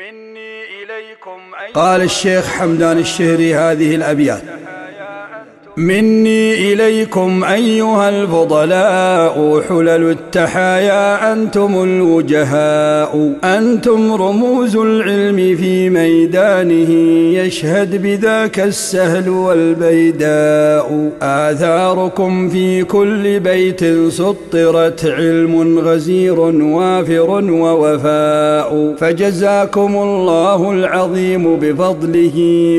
مني إليكم قال الشيخ حمدان الشهري هذه الأبيات. مني إليكم أيها الفضلاء حلل التحايا أنتم الوجهاء. أنتم رموز العلم في ميدانه يشهد بذاك السهل والبيداء. آثاركم في كل بيت سطرت علم غزير وافر ووفاء. فجزاكم الله العظيم بفضله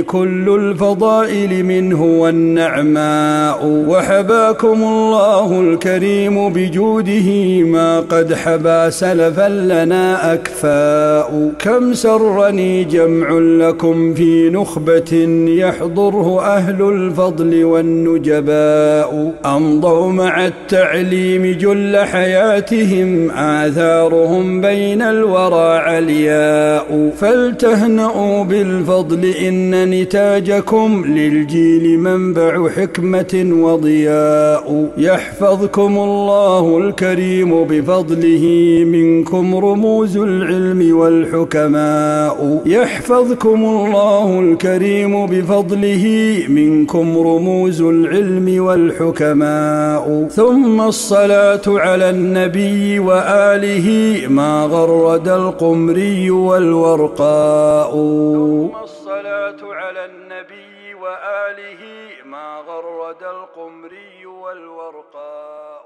كل الفضائل منه والنعم النعماء وحباكم الله الكريم بجوده ما قد حبا سلفا لنا أكفاء. كم سرني جمع لكم في نخبة يحضره أهل الفضل والنجباء. أمضوا مع التعليم جل حياتهم آثارهم بين الورى علياء. فلتهنؤوا بالفضل إن نتاجكم للجيل منبع حكمة وضياء. يحفظكم الله الكريم بفضله منكم رموز العلم والحكماء. يحفظكم الله الكريم بفضله منكم رموز العلم والحكماء. ثم الصلاة على النبي وآله ما غرد القمري والورقاء. ثم الصلاة على النبي وآله ما غرد القمري والورقاء